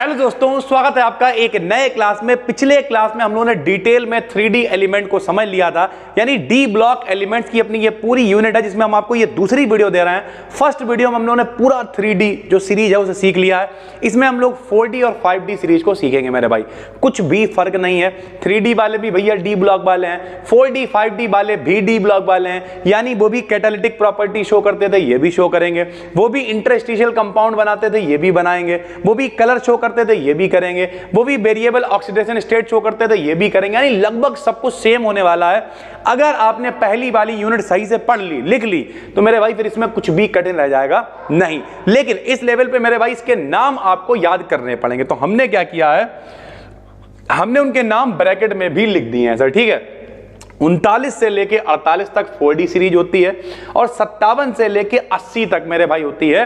Hello दोस्तों, स्वागत है आपका एक नए क्लास में। पिछले क्लास में हम लोगों ने डिटेल में थ्री एलिमेंट को समझ लिया था, यानी डी ब्लॉक एलिमेंट्स की अपनी ये पूरी यूनिट है, जिसमें हम आपको ये दूसरी वीडियो दे रहे हैं। फ़र्स्ट वीडियो में हम लोगों ने पूरा थ्री जो सीरीज़ है, उसे सीख लिया है। इसमें हम लोग फोर और फाइव सीरीज़ को सीखेंगे मेरे भाई। कुछ भी फ़र्क नहीं है। थ्री वाले भी भैया डी ब्लॉक वाले हैं, फोर डी वाले भी डी ब्लॉक वाले हैं, यानी वो भी कैटालिटिक प्रॉपर्टी शो करते थे, ये भी शो करेंगे। वो भी इंटरस्टिशियल कंपाउंड बनाते थे, ये भी बनाएँगे। वो भी कलर शो करते थे, ये भी करेंगे। वो भी वेरिएबल ऑक्सीडेशन स्टेट शो करते थे, ये भी करेंगे। यानी लगभग सब कुछ सेम होने वाला है। अगर आपने पहली वाली यूनिट सही से पढ़ ली, लिख ली तो मेरे भाई फिर इसमें कुछ भी कठिन रह जाएगा नहीं। लेकिन इस लेवल पर मेरे भाई इसके नाम आपको याद करने पड़ेंगे। तो हमने क्या किया है? हमने उनके नाम ब्रैकेट में भी लिख दिए हैं, सर, ठीक है? उनतालीस से लेके 48 तक 4D सीरीज़ होती है और सत्तावन से लेके 80 तक मेरे भाई होती है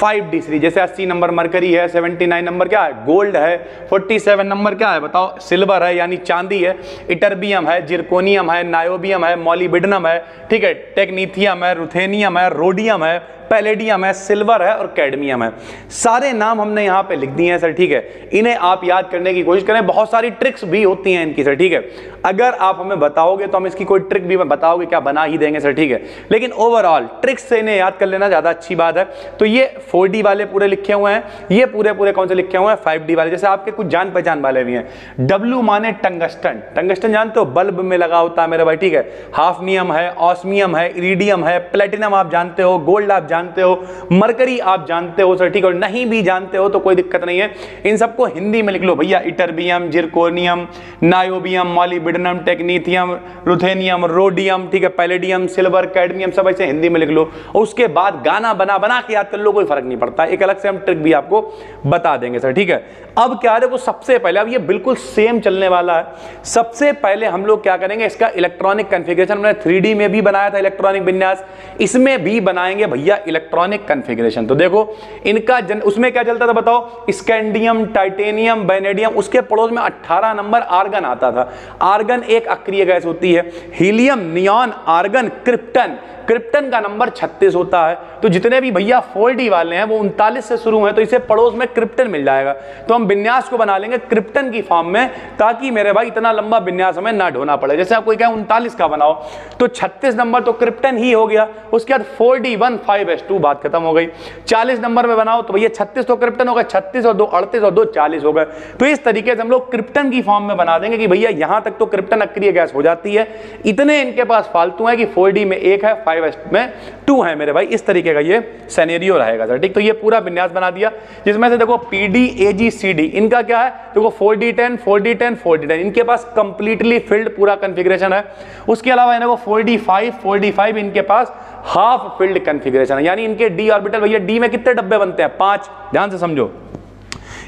5D सीरीज़ जैसे 80 नंबर मरकरी है 79 नंबर क्या है? गोल्ड है 47 नंबर क्या है? बताओ सिल्वर है, यानी चांदी है, इटरबियम है जिरकोनियम है नायोबियम है मॉलीबिडनम है, ठीक है? टेक्नीथियम है रुथेनियम है रोडियम है पैलेडियम है, सिल्वर है और कैडमियम है। सारे नाम हमने यहाँ पे लिख दिए हैं, सर, ठीक है? इन्हें आप याद करने की कोशिश करें। बहुत सारी ट्रिक्स भी होती हैं इनकी, सर, ठीक है? अगर आप हमें बताओगे तो हम इसकी कोई ट्रिक भी बताओगे क्या बना ही देंगे, सर, ठीक है? लेकिन ओवरऑल ट्रिक्स से इन्हें याद कर लेना ज़्यादा अच्छी बात है। तो ये फोर वाले पूरे लिखे हुए हैं। ये पूरे पूरे कौन से लिखे हुए हैं? फाइव वाले। जैसे आपके कुछ जान पहचान वाले भी हैं। डब्ल्यू माने टंगस्टन। टंगस्टन जानते हो बल्ब में लगा होता है मेरे भाई, ठीक है? हाफनियम है ऑस्मियम है, इरीडियम है प्लेटिनम आप जानते हो गोल्ड आप जानते हो, मरकरी आप जानते हो, सर, ठीक है? नहीं भी जानते हो तो कोई दिक्कत नहीं है। इन सबको हिंदी में लिख लो, भैया, ytterbium zirconium niobium, molybdenum, technetium, ruthenium, rhodium, ठीक है? पैलेडियम, सिल्वर, कैडमियम, सब ऐसे हिंदी में लिख लो। उसके बाद गाना बना बना के याद कर लो, कोई फ़र्क नहीं पड़ता। एक अलग से हम ट्रिक भी आपको बता देंगे, सर, ठीक है? अब क्या देखो, सबसे पहले, अब ये बिल्कुल सेम चलने वाला है। सबसे पहले हम लोग क्या करेंगे, इसका इलेक्ट्रॉनिक कंफिग्रेशन हमने थ्री में भी बनाया था इलेक्ट्रॉनिक विन्यास। इसमें भी बनाएँगे, भैया इलेक्ट्रॉनिक कंफिग्रेशन तो देखो, इनका जन उसमें क्या चलता था बताओ? स्कैंडियम टाइटेनियम बैनेडियम उसके पड़ोस में 18 नंबर आर्गन आता था। आर्गन एक अक्रिय गैस होती है। Helium neon argon krypton krypton का नंबर 36 होता है। तो जितने भी भैया फोर वाले हैं, वो उनतालीस से शुरू हैं तो इसे पड़ोस में क्रिप्टन मिल जाएगा। तो हम विन्यास को बना लेंगे क्रिप्टन की फॉर्म में, ताकि मेरे भाई इतना लंबा विन्यास हमें ना ढोना पड़े। जैसे आप कोई कहे, उनतालीस का बनाओ। तो छत्तीस नंबर तो क्रिप्टन ही हो गया। उसके बाद four D one five S two बात खत्म हो गई। चालीस नंबर में बनाओ तो भैया छत्तीस तो क्रिप्टन होगा छत्तीस और दो, अड़तीस और दो, चालीस हो गए। तो इस तरीके से हम लोग क्रिप्टन की फॉर्म में बना देंगे कि भैया यहाँ तक तो क्रिप्टन अक्रिय गैस हो जाती है। इतने इनके पास फालतू है कि फोर में एक है, फाइव में टू है मेरे भाई। इस तरीके का ये सैनेरियो रहेगा सर ठीक? तो ये पूरा विन्यास बना दिया, जिसमें से देखो P D A G C D इनका क्या है? देखो four D ten, four D ten, four D ten, इनके पास कंप्लीटली फिल्ड पूरा कन्फिग्रेशन है। उसके अलावा इनको four D five, four D five इनके पास हाफ़ फिल्ड कंफिग्रेशन यानी इनके डी ऑर्बिटल भैया डी में कितने डब्बे बनते हैं? पाँच। ध्यान से समझो।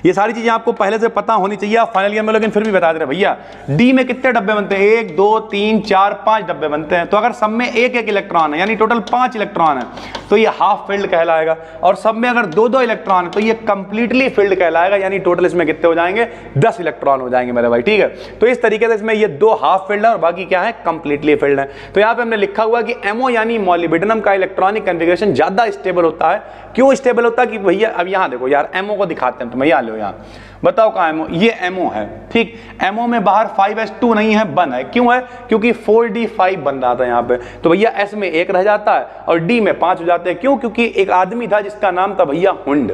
ये सारी चीज़ें आपको पहले से पता होनी चाहिए, आप फाइनल ईयर में लेकिन फिर भी बता दे रहे भैया डी में कितने डब्बे बनते हैं? एक, दो, तीन, चार, पाँच डब्बे बनते हैं। तो अगर सब में एक एक इलेक्ट्रॉन है, यानी टोटल पाँच इलेक्ट्रॉन है तो ये हाफ़ फ़ील्ड कहलाएगा। और सब में अगर दो दो इलेक्ट्रॉन है तो ये कंप्लीटली फ़ील्ड कहलाएगा, यानी टोटल इसमें कितने हो जाएँगे? दस इलेक्ट्रॉन हो जाएँगे मेरे भाई, ठीक है? तो इस तरीके से इसमें ये दो हाफ़ फ़ील्ड है और बाकी क्या है? कंप्लीटली फ़ील्ड है। तो यहाँ पे हमने लिखा हुआ कि एमओ यानी मॉलिबिडनम का इलेक्ट्रॉनिक कन्फिग्रेशन ज़्यादा स्टेबल होता है। क्यों स्टेबल होता है? कि भैया, अब यहाँ देखो यार एमओ को दिखाते हैं तो मैं यहाँ लो यहाँ। बताओ कहाँ एमओ ये एमओ है, ठीक? एमओ में बाहर फाइव एस टू नहीं है बन है। क्यों है? क्योंकि फोर डी फाइव बन रहा था यहाँ पे। तो भैया एस में एक रह जाता है और डी में पाँच हो जाते हैं। क्यों? क्योंकि एक आदमी था जिसका नाम था भैया हुंड।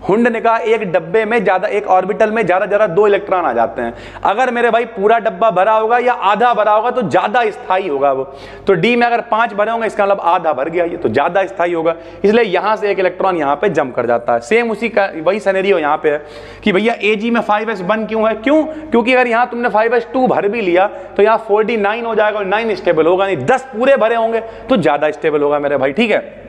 हुंड ने कहा एक डब्बे में, ज़्यादा एक ऑर्बिटल में, ज़्यादा ज़्यादा दो इलेक्ट्रॉन आ जाते हैं। अगर मेरे भाई पूरा डब्बा भरा होगा या आधा भरा होगा तो ज़्यादा स्थायी होगा वो। तो डी में अगर पाँच भरे होंगे, इसका मतलब आधा भर गया, ये तो ज़्यादा स्थायी होगा। इसलिए यहाँ से एक इलेक्ट्रॉन यहाँ पर जम कर जाता है। सेम उसी का, वही सनेरियो यहाँ पे है कि भैया ए जी में फाइव एस क्यों है? क्यों? क्योंकि अगर यहाँ तुमने फाइव एस टू भर भी लिया तो यहाँ फोर्टी नाइन हो जाएगा और नाइन स्टेबल होगा, नहीं, दस पूरे भरे होंगे तो ज़्यादा स्टेबल होगा मेरे भाई, ठीक है?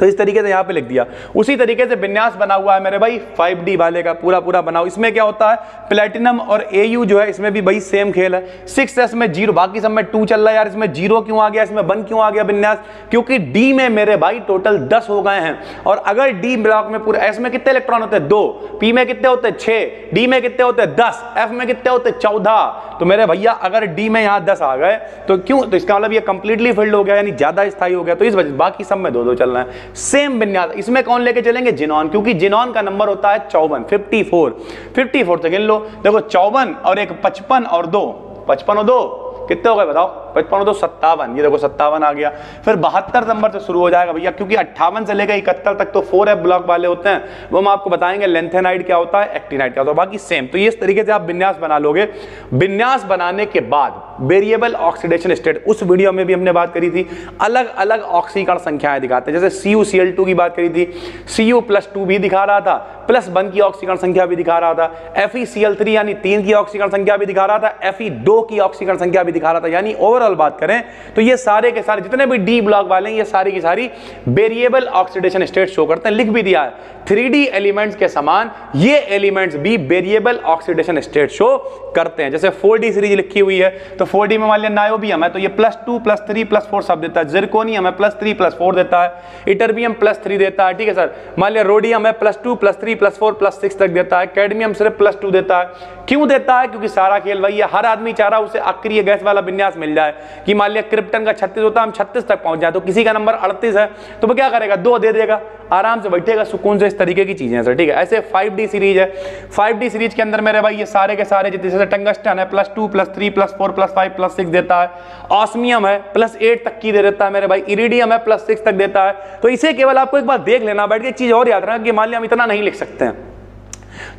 तो इस तरीके से यहाँ पे लिख दिया। उसी तरीके से विन्यास बना हुआ है मेरे भाई 5D वाले का पूरा पूरा बनाओ। इसमें क्या होता है? प्लेटिनम और AU जो है, इसमें भी भाई सेम खेल है। 6s में ज़ीरो बाकी सब में टू चल रहा है यार। इसमें ज़ीरो क्यों आ गया? इसमें वन क्यों आ गया विन्यास? क्योंकि डी में मेरे भाई टोटल दस हो गए हैं। और अगर डी ब्लॉक में पूरे एस में कितने इलेक्ट्रॉन होते हैं? दो। पी में कितने होते हैं? छह। डी में कितने होते हैं? दस। एफ़ में कितने होते हैं? चौदह। तो मेरे भैया, अगर डी में यहाँ दस आ गए तो क्यों? तो इसका मतलब ये कंप्लीटली फिल्ड हो गया, यानी ज़्यादा स्थायी हो गया। तो इस वजह बाकी सब में दो दो चल रहे हैं। सेम विन्यास इसमें कौन लेके चलेंगे? जिनॉन, क्योंकि जिनॉन का नंबर होता है चौवन फिफ्टी फोर फिफ्टी फोर तो गिन लो। देखो, चौवन और एक पचपन और दो। पचपन और दो, कितने हो गए बताओ? पचपन तो सत्तावन, ये देखो सत्तावन आ गया। फिर बहत्तर नंबर से शुरू हो जाएगा भैया, क्योंकि अट्ठावन से लेकर इकहत्तर तक तो फोर एफ़ ब्लॉक वाले होते हैं। वो हम आपको बताएँगे लेंथेनाइड क्या होता है एक्टिनाइड क्या होता है, बाकी सेम तो इस तरीके से आप विन्यास बना लोगे। विन्यास बनाने के बाद वेरिएबल ऑक्सीडेशन स्टेट उस वीडियो में भी हमने बात करी थी। अलग अलग ऑक्सीकरण संख्याएँ दिखाते हैं, जैसे C U C L two की बात करी थी। सी यू प्लस टू भी दिखा रहा था प्लस वन की ऑक्सीकरण संख्या भी दिखा रहा था। F E C L three यानी तीन की ऑक्सीकरण संख्या भी दिखा रहा था एफ़ ई दो की ऑक्सीकरण संख्या भी दिखा रहा था। यानी ओवरऑल बात करें तो ये सारे के सारे, जितने भी डी ब्लॉक वाले हैं, ये सारी की सारी वेरिएबल ऑक्सीडेशन स्टेट शो करते हैं, लिख भी दिया है। थ्री एलिमेंट्स के समान ये एलिमेंट्स भी वेरिएबल ऑक्सीडेशन स्टेट शो करते हैं। जैसे फोर सीरीज़ लिखी हुई है तो फोर में मान लिया नायोबियम है तो ये plus two plus three plus four सब देता है। जिरकोनियम है प्लस थ्री प्लस फोर देता है। इटरबियम प्लस थ्री देता है, ठीक है सर? मान लिया रोडियम है plus two plus three plus four plus six तक देता है। कैडमियम सिर्फ़ प्लस टू देता है। क्यों देता है? क्योंकि सारा खेल वही है, हर आदमी चाह रहा है उसे अक्रिय गैस वाला विन्यास मिल जाए। कि मान लिया क्रिप्टन का छत्तीस होता है हम छत्तीस तक पहुँच जाए तो किसी का नंबर अड़तीस है तो वो क्या करेगा? दो दे देगा। आराम से बैठेगा, सुकून से इस तरीके की चीज़ें सर, ठीक है? ऐसे फाइव सीरीज़ है। फाइव सीरीज़ के अंदर मेरे भाई ये सारे के सारे जैसे टंगस्टन है plus two plus three plus four plus five plus six देता है। ऑस्मियम है प्लस एट तक की दे देता है मेरे भाई। इरिडियम है प्लस सिक्स तक देता है। तो इसे केवल आपको एक बार देख लेना, बैठ के चीज़ और याद रखना कि मान लिया हम इतना नहीं लिख सकते हैं।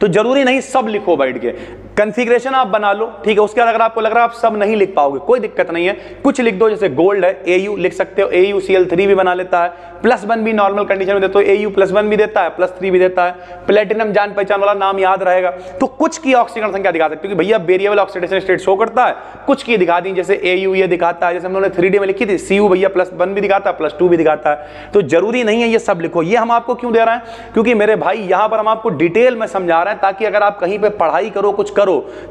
तो ज़रूरी नहीं सब लिखो बैठ के। कन्फिग्रेशन आप बना लो, ठीक है? उसके बाद अगर आपको लग रहा है आप सब नहीं लिख पाओगे, कोई दिक्कत नहीं है। कुछ लिख दो, जैसे गोल्ड है ए यू लिख सकते हो। A U C L three भी बना लेता है। प्लस वन भी नॉर्मल कंडीशन में देते हो। ए यू प्लस वन भी देता है प्लस थ्री भी देता है। प्लेटिनम जान पहचान वाला नाम याद रहेगा। तो कुछ की ऑक्सीजन संख्या दिखा सकते क्योंकि भैया वेरिएबल ऑक्सीडेशन स्टेट शो करता है। कुछ की दिखा दी, जैसे ए यू ये दिखाता है, जैसे हम लोगों ने थ्री में लिखी थी। सी यू भैया प्लस वन भी दिखाता है प्लस टू भी दिखाता है। तो ज़रूरी नहीं है ये सब लिखो। ये हम आपको क्यों दे रहे हैं? क्योंकि मेरे भाई, यहाँ पर हम आपको डिटेल में समझा रहे हैं, ताकि अगर आप कहीं पे पढ़ाई करो, कुछ करो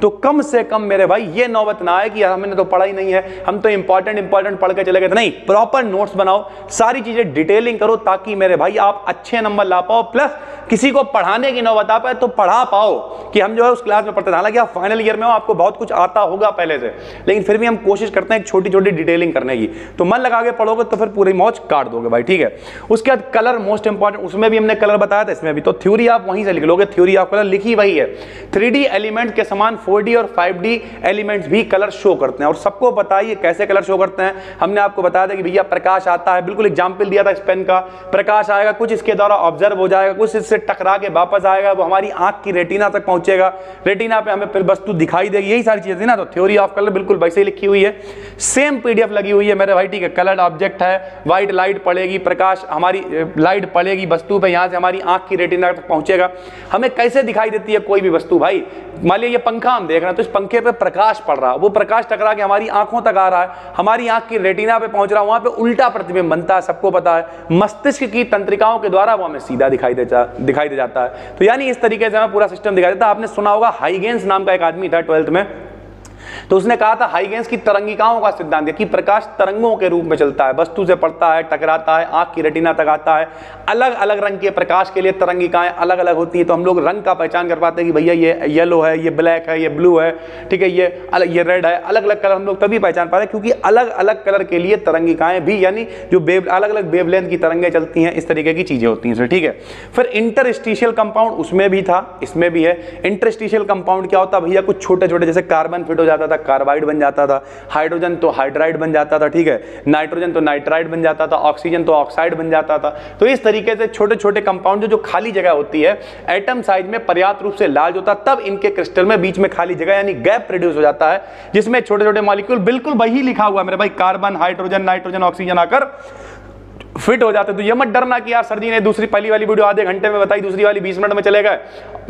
तो कम से कम मेरे भाई, ये नौबत ना आए कि हमने तो पढ़ा ही नहीं है। हम तो इंपॉर्टेंट इंपॉर्टेंट पढ़ के चले गए नहीं प्रॉपर नोट्स बनाओ, सारी चीज़ें डिटेलिंग करो ताकि मेरे भाई आप अच्छे नंबर ला पाओ प्लस किसी को पढ़ाने की नौबत आ पाए तो पढ़ा पाओ कि हम जो है उस क्लास में पढ़ते थे। हालाँकि आप फाइनल ईयर में हो आपको बहुत कुछ आता होगा पहले से, लेकिन फिर भी हम कोशिश करते हैं छोटी छोटी डिटेलिंग करने की। तो मन लगा के पढ़ोगे तो फिर पूरी मौज काट दोगे भाई, ठीक है? उसके बाद कलर मोस्ट इंपॉर्टेंट उसमें भी हमने कलर बताया था, इसमें भी। तो थ्योरी आप वहीं से लिख लोगे थ्योरी ऑफ़ कलर लिखी वही है। थ्री एलिमेंट के समान फोर और फाइव एलिमेंट्स भी कलर शो करते हैं। और सबको बताइए कैसे कलर शो करते हैं। हमने आपको बताया था कि भैया प्रकाश आता है, बिल्कुल एग्ज़ाम्पल दिया था इस पेन का। प्रकाश आएगा, कुछ इसके द्वारा ऑब्ज़र्व हो जाएगा, कुछ इससे टकरा के वापस आएगा, वो हमारी आँख की रेटिना तक पहुंचेगा। रेटिना पे हमें फिर वस्तु दिखाई देगी, यही सारी चीज़ें ना तो थ्योरी ऑफ़ कलर बिल्कुल वैसे ही लिखी हुई है। सेम पीडीएफ लगी हुई है मेरे भाई, ठीक है कलर्ड ऑब्जेक्ट है व्हाइट लाइट पड़ेगी, प्रकाश हमारी लाइट पड़ेगी वस्तु पे, यहाँ से हमारी आँख की रेटिना तक पहुंचेगा। हमें कैसे दिखाई देती है कोई भी वस्तु भाई? मान लिया ये पंखा हम देख रहे हैं तो इस पंखे पे प्रकाश पड़ रहा है वो प्रकाश टकरा के हमारी आँखों तक आ रहा है, हमारी आँख की रेटिना पे पहुँच रहा है वहाँ पे उल्टा प्रतिबिंब बनता है, सबको पता है। मस्तिष्क की तंत्रिकाओं के द्वारा वो हमें सीधा दिखाई दे दिखाई दे जाता है। तो यानी इस तरीके से हमें पूरा सिस्टम दिखाई देता है। आपने सुना होगा हाईगेंस नाम का एक आदमी था ट्वेल्थ में। तो उसने कहा था हाइगेंस की तरंगिकाओं का सिद्धांत कि प्रकाश तरंगों के रूप में चलता है, वस्तु से पड़ता है, टकराता है, आँख की रेटिना तक आता है अलग अलग रंग के प्रकाश के लिए तरंगिकाएँ अलग अलग होती है तो हम लोग रंग का पहचान कर पाते हैं कि भैया ये येलो है, ये ब्लैक है, ये ब्लू है, ठीक है, ये अलग, ये रेड है। अलग अलग कलर हम लोग तभी पहचान पाते हैं क्योंकि अलग अलग कलर के लिए तरंगिकाएँ भी, यानी जो बेव अलग अलग बेवलेंथ की तरंगें चलती हैं, इस तरीके की चीज़ें होती हैं ठीक है। फिर इंटरस्टिशियल कंपाउंड उसमें भी था, इसमें भी है। इंटरस्टिशियल कंपाउंड क्या होता है भैया कुछ छोटे छोटे जैसे कार्बन फिट हो जाता था, कार्बाइड बन जाता था। हाइड्रोजन तो हाइड्राइड बन जाता था, ठीक है? नाइट्रोजन तो नाइट्राइड बन जाता था, ऑक्सीजन तो ऑक्साइड बन जाता था। तो इस तरीके से छोटे छोटे कंपाउंड जो खाली जगह होती है एटम साइज़ में पर्याप्त रूप से लार्ज होता, तब इनके क्रिस्टल में बीच में खाली जगह, यानी गैप प्रोड्यूस हो जाता है, जिसमें छोटे छोटे मॉलिक्यूल बिल्कुल वही लिखा हुआ मेरे भाई कार्बन हाइड्रोजन नाइट्रोजन ऑक्सीजन आकर फिट हो जाते तो ये मत डरना कि यार सर जी ने दूसरी पहली वाली वीडियो आधे घंटे में बताई, दूसरी वाली बीस मिनट में चले गए।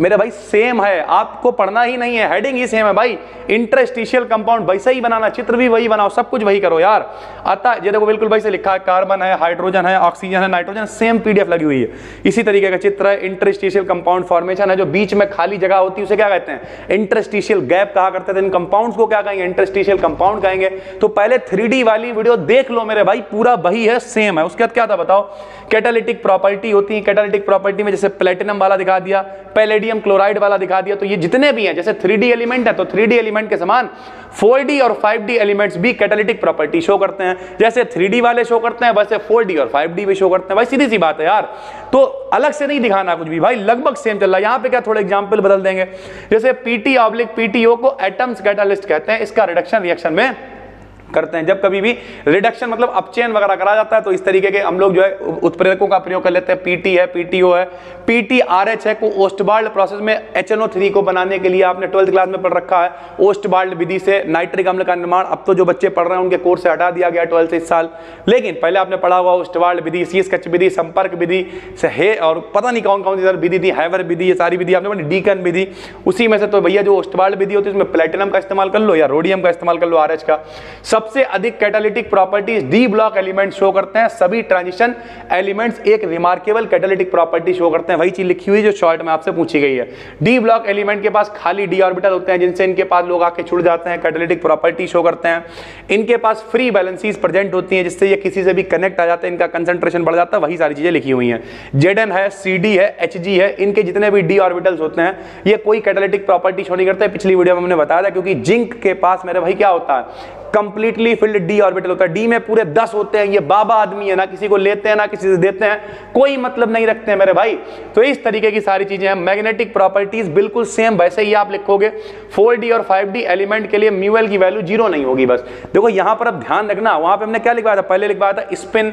मेरे भाई सेम है, आपको पढ़ना ही नहीं है हेडिंग ही सेम है भाई। इंटरस्टिशियल कंपाउंड वैसे ही बनाना, चित्र भी वही बनाओ, सब कुछ वही करो यार। आता, ये देखो, बिल्कुल वैसे लिखा है कार्बन है हाइड्रोजन है ऑक्सीजन है नाइट्रोजन सेम पीडीएफ लगी हुई है। इसी तरीके का चित्र है इंटरस्टिशियल कंपाउंड फॉर्मेशन है, जो बीच में खाली जगह होती है, उसे क्या कहते हैं? इंटरस्टिशियल गैप कहा करते थे, इन कंपाउंड को क्या कहेंगे? इंटरस्टिशियल कंपाउंड कहेंगे। तो पहले थ्री वाली वीडियो देख लो मेरे भाई, पूरा वही है सेम है। उसके मतलब क्या था बताओ? कैटालिटिक प्रॉपर्टी होती है कैटालिटिक प्रॉपर्टी में जैसे प्लेटिनम वाला दिखा दिया पैलेडियम क्लोराइड वाला दिखा दिया तो ये जितने भी हैं, जैसे थ्री एलिमेंट है तो थ्री एलिमेंट के समान फोर और फाइव एलिमेंट्स भी कैटालिटिक प्रॉपर्टी शो करते हैं। जैसे थ्री वाले शो करते हैं, वैसे फोर और फाइव भी शो करते हैं। भाई, सीधी सी बात है यार। तो अलग से नहीं दिखाना कुछ भी। भाई, लगभग सेम चल रहा है। यहाँ पे क्या थोड़ा एग्जांपल बदल देंगे। जैसे पीटी ऑब्लिक पीटीओ को एटम्स कैटालिस्ट कहते हैं, इसका रिडक्शन रिएक्शन में करते हैं। जब कभी भी रिडक्शन मतलब अपचयन वगैरह करा जाता है तो इस तरीके के हम लोग जो है उत्प्रेरकों का प्रयोग कर लेते हैं। पीटी है पीटीओ है। पीटी आर एच है को ओस्टबाल्ड प्रोसेस में एच को बनाने के लिए आपने ट्वेल्थ क्लास में पढ़ रखा है। ओस्टबाल्ड विधि से नाइट्रिक अम्ल का निर्माण अब तो जो बच्चे पढ़ रहे हैं, उनके कोर्स से हटा दिया गया ट्वेल्थ से इस साल। लेकिन पहले आपने पढ़ा हुआ ओस्टबाल्ड विधि सी स्कच विधि, संपर्क विधि, से है और पता नहीं कौन कौन सी विधि थी हैवर विधि, ये सारी विधि आपने पढ़ी डीकन विधि। उसी में से तो भैया जो ओस्टबाल्ड विधि होती है, उसमें प्लेटिनम का इस्तेमाल कर लो या रोडियम का इस्तेमाल कर लो आरएच का। सबसे अधिक catalytic properties D block element show करते हैं। सभी ट्रांजिशन एलिमेंट्स एक रिमार्केबल कैटालिटिक प्रॉपर्टी शो करते हैं। वही चीज़ लिखी हुई जो शॉर्ट में आपसे पूछी गई है। डी ब्लॉक एलिमेंट के पास खाली डी ऑर्बिटल होते हैं, जिनसे इनके पास लोग आके छुड़ जाते हैं। कैटालिटिक प्रॉपर्टी शो करते हैं। इनके पास फ्री बैलेंसीज प्रेजेंट होती हैं, जिससे ये किसी से भी कनेक्ट आ जाते हैं, इनका कंसेंट्रेशन बढ़ जाता है। वही सारी चीज़ें लिखी हुई हैं। जेड है सी है एच है, इनके जितने भी डी ऑर्बिटल्स होते हैं, ये कोई कैटालिटिक प्रॉपर्टी शो नहीं करते। पिछली वीडियो में हमने बताया था, क्योंकि जिंक के पास मेरे भाई क्या होता है? कंप्लीटली फिल्ड डी ऑर्बिटल होता है। डी में पूरे दस होते हैं, ये बाबा आदमी है, ना किसी को लेते हैं, ना किसी से देते हैं, कोई मतलब नहीं रखते हैं मेरे भाई। तो इस तरीके की सारी चीज़ें हैं। मैग्नेटिक प्रॉपर्टीज़ बिल्कुल सेम वैसे ही आप लिखोगे। फोर डी और फाइव डी एलिमेंट के लिए म्यूएल की वैल्यू ज़ीरो नहीं होगी बस। देखो, यहाँ पर अब ध्यान रखना, वहाँ पर हमने क्या लिखवाया था? पहले लिखवाया था स्पिन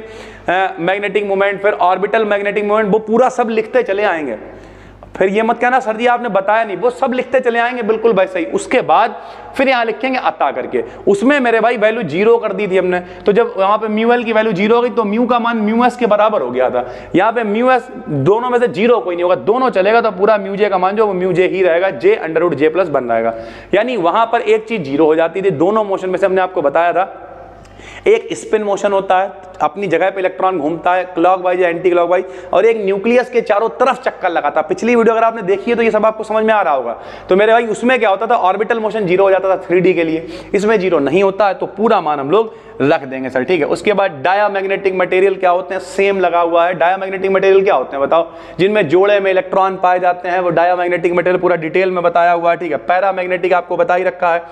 मैग्नेटिक मूवमेंट फिर ऑर्बिटल मैग्नेटिक मूवमेंट वो पूरा सब लिखते चले आएँगे। फिर ये मत कहना, सर जी, आपने बताया नहीं। वो सब लिखते चले आएँगे, बिल्कुल वैसे ही। उसके बाद फिर यहाँ लिखेंगे, अता करके। उसमें मेरे भाई वैल्यू ज़ीरो कर दी थी हमने। तो जब वहाँ पे म्यूएल की वैल्यू ज़ीरो हो गई तो म्यू का मान म्यू एस के बराबर हो गया था। यहाँ पे म्यू एस दोनों में से ज़ीरो कोई नहीं होगा। दोनों चलेगा तो पूरा म्यूजे का मान जो वो म्यूजे ही रहेगा। जे अंडर जे प्लस बन रहेगा यानी वहाँ पर एक चीज़ ज़ीरो हो जाती थी। दोनों मोशन में से हमने आपको बताया था एक स्पिन मोशन होता है, अपनी जगह पे इलेक्ट्रॉन घूमता है क्लॉक वाइज या एंटी क्लॉक वाइज और एक न्यूक्लियस के चारों तरफ़ चक्कर लगाता है। पिछली वीडियो अगर आपने देखी है तो ये सब आपको समझ में आ रहा होगा। तो मेरे भाई, उसमें क्या होता था? ऑर्बिटल मोशन ज़ीरो हो जाता था थ्री के लिए। इसमें ज़ीरो नहीं होता है तो पूरा मान हम लोग रख देंगे सर ठीक है? उसके बाद डायामैग्नेटिक मटेरियल क्या होते हैं? सेम लगा हुआ है। डायामैग्नेटिक मटेरियल क्या होते हैं, बताओ? जिनमें जोड़े में इलेक्ट्रॉन पाए जाते हैं, वो डायामैग्नेटिक मटेरियल पूरा डिटेल में बताया हुआ है, ठीक है? पैरामैग्नेटिक आपको बता ही रखा है।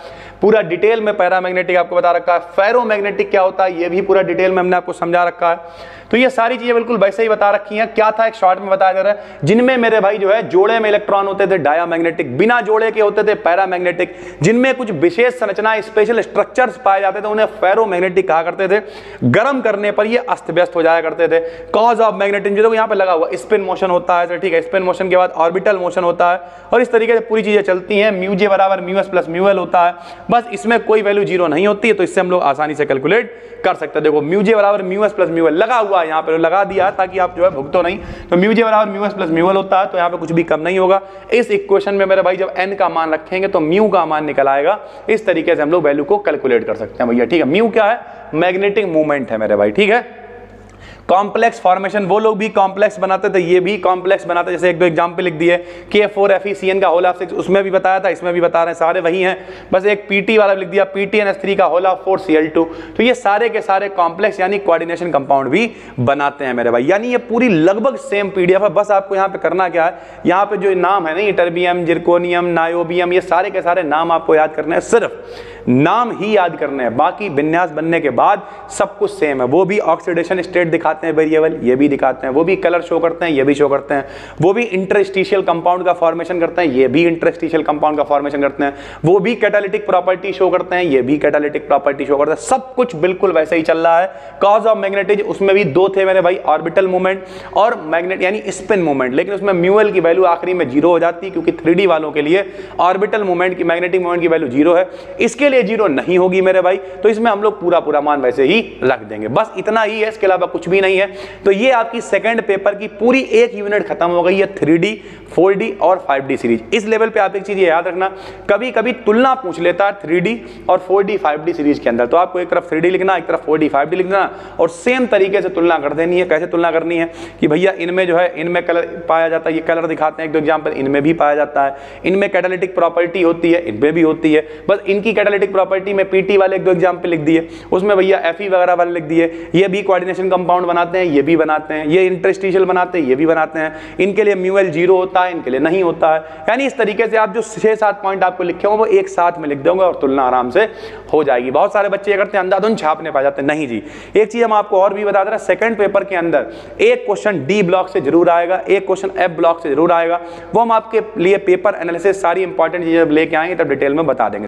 पूरा डिटेल में पैरामैग्नेटिक आपको बता रखा है। फेरोमैग्नेटिक क्या होता है, ये भी पूरा डिटेल में हमने आपको समझा रखा है। तो ये सारी चीज़ें बिल्कुल वैसे ही बता रखी हैं। क्या था एक शॉर्ट में बताया जा रहा है, जिनमें मेरे भाई जो है, जोड़े में इलेक्ट्रॉन होते थे डायामैग्नेटिक बिना जोड़े के होते थे पैरामैग्नेटिक जिनमें कुछ विशेष संरचना स्पेशल स्ट्रक्चर्स पाए जाते थे, उन्हें फेरोमैग्नेटिक कहा करते थे। गर्म करने पर ये अस्त व्यस्त हो जाया करते थे। कॉज ऑफ़ मैग्नेटिक जो यहाँ पे लगा हुआ स्पिन मोशन होता है ठीक है स्पिन मोशन के बाद ऑर्बिटल मोशन होता है, और इस तरीके से पूरी चीज़ें चलती हैं। म्यूजे बराबर म्यू एस प्लस म्यूएल होता है। बस इसमें कोई वैल्यू ज़ीरो नहीं होती है तो इससे हम लोग आसानी से कैलकुलेट कर सकते हैं। देखो म्यूजे बराबर म्यू एस प्लस म्यूएल लगा हुआ है, यहाँ पर लगा दिया ताकि आप जो है भुगतो नहीं। तो म्यूजे बराबर म्यू एस प्लस म्यूएल होता है तो यहाँ पे कुछ भी कम नहीं होगा। इस इक्वेशन में मेरे भाई जब एन का मान रखेंगे तो म्यू का मान निकल आएगा। इस तरीके से हम लोग वैल्यू को कैलकुलेट कर सकते हैं भैया, ठीक है? म्यू क्या है? मैग्नेटिक मूवमेंट है मेरे भाई, ठीक है? कॉम्प्लेक्स फॉर्मेशन वो लोग भी कॉम्प्लेक्स बनाते थे, ये भी कॉम्प्लेक्स बनाते जैसे एक दो एग्ज़ाम्पल लिख दिए के फोर एफ़ सी एन का होल ऑफ़ सिक्स उसमें भी बताया था, इसमें भी बता रहे हैं, सारे वही हैं। बस एक पीटी वाला लिख दिया पीटी एन एस थ्री का whole of four C L two तो ये सारे के सारे कॉम्प्लेक्स यानी कोऑर्डिनेशन कंपाउंड भी बनाते हैं मेरे भाई। यानी ये पूरी लगभग सेम पीडीएफ है। बस आपको यहाँ पे करना क्या है, यहाँ पे जो नाम है ना, ये टर्बियम जिरकोनियम नायोबियम ये सारे के सारे नाम आपको याद करने हैं, सिर्फ़ नाम ही याद करने हैं। बाकी विन्यास बनने के बाद सब कुछ सेम है। वो भी ऑक्सीडेशन स्टेट दिखाते हैं वेरिएबल ये भी दिखाते हैं। वो भी कलर शो करते हैं, ये भी शो करते हैं। वो भी इंटरस्टिशियल कंपाउंड का फॉर्मेशन करते हैं, ये भी इंटरस्टिशियल कंपाउंड का फॉर्मेशन करते हैं। वो भी कैटालिटिक प्रॉपर्टी शो करते हैं, ये भी कैटालिटिक प्रॉपर्टी शो करते हैं। सब कुछ बिल्कुल वैसे ही चल रहा है। कॉज ऑफ़ मैग्नेटिज उसमें भी दो थे मैंने भाई ऑर्बिटल मूवमेंट और मैग्नेट यानी स्पिन मूवमेंट लेकिन उसमें म्यूएल की वैल्यू आखिरी में ज़ीरो हो जाती है, क्योंकि थ्री वालों के लिए ऑर्बिटल मूवमेंट की मैग्नेटिक मूवमेंट की वैल्यू ज़ीरो है। इसके लिए लिए ज़ीरो नहीं होगी मेरे भाई तो इसमें हम लोग पूरा पूरा मान वैसे ही रख देंगे। बस इतना ही है, इसके अलावा कुछ भी नहीं है। तो ये आपकी सेकंड पेपर की पूरी एक यूनिट खत्म हो गई है थ्री डी फोर डी और फाइव डी सीरीज़ इस लेवल पे आप एक चीज़ याद रखना कभी कभी तुलना पूछ लेता है थ्री डी और four D five D series के अंदर। तो आपको एक तरफ़ थ्री डी लिखना, एक तरफ़ फोर डी फाइव डी लिखना और सेम तरीके से तुलना कर देनी है। कैसे तुलना करनी है? कि भैया इनमें जो है, इनमें कलर पाया जाता है, ये कलर दिखाते हैं। एक दो एग्ज़ाम्पल इनमें भी पाया जाता है। इनमें कैटालिटिक प्रॉपर्टी होती है, इनमें भी होती है। बस इनकी कैटालिटिक प्रॉपर्टी में पीटी वाले एक दो एग्ज़ाम्पल लिख दिए। उसमें भैया एफ़ वगैरह वाले लिख दिए। ये भी कोऑर्डिनेशन कंपाउंड बनाते हैं, ये भी बनाते हैं। ये इंटरस्टिशियल बनाते हैं, ये भी बनाते हैं। इनके लिए म्यूएल ज़ीरो होता है, इनके लिए नहीं होता है। यानी इस तरीके से आप जो छह सात पॉइंट आपको लिखे होंगे वो एक साथ में लिख दोगे और तुलना आराम से हो जाएगी। बहुत सारे बच्चे ये करते हैं, अंधाधुन छापने पा जाते। नहीं जी। एक चीज़ हम आपको और भी बता दे रहे हैं सेकंड पेपर के अंदर एक क्वेश्चन डी ब्लॉक से ज़रूर आएगा, एक क्वेश्चन एफ़ ब्लॉक से ज़रूर आएगा। वो हम आपके लिए पेपर एनालिसिस सारी इंपॉर्टेंट चीज़ें लेके आएँगे, तब डिटेल में बता देंगे।